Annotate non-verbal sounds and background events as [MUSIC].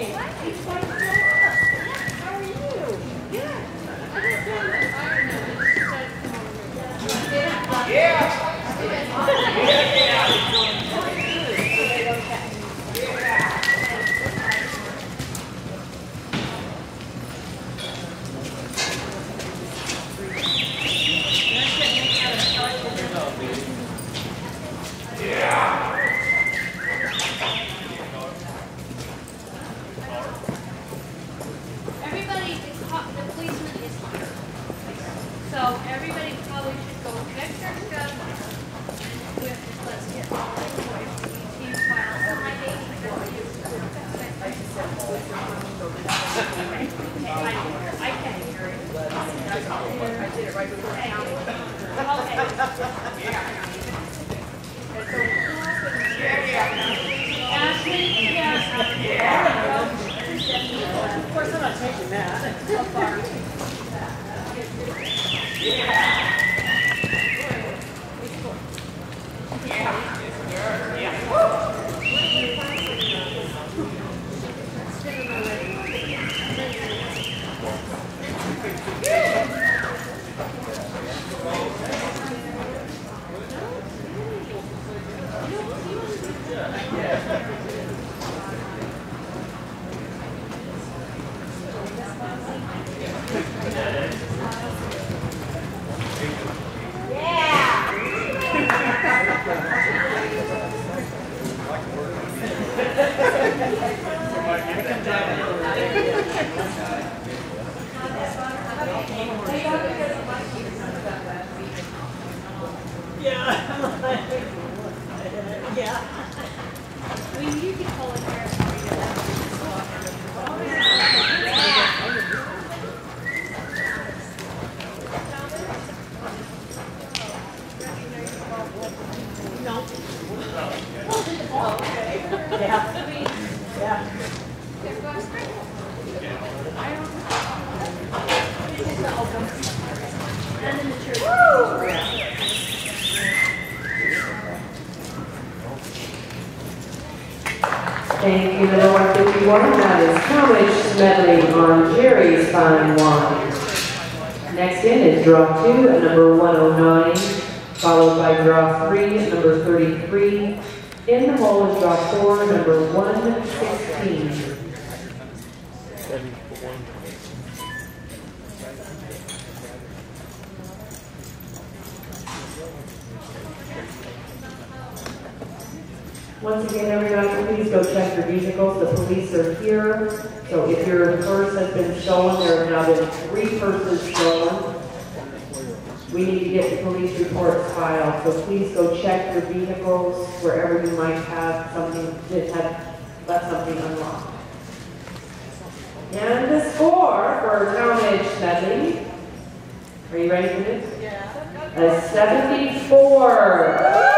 Everybody, everybody probably should go check their stuff. With, let's get all the team files. My baby. I can't hear it. I did it right before Ashley, [LAUGHS] Thank you, number 151. That is Talmage Smedley on Jerry's Fine Wine. Next in is draw two at number 109, followed by draw three at number 33. In the hole is draw four, number 116. Once again, everyone, please go check your vehicles. The police are here. So if your purse has been stolen, there have now been three purses stolen. We need to get the police reports filed, so please go check your vehicles wherever you might have something, that have left something unlocked. And the score for Talmage Smedley. Are you ready for this? Yeah. A 74.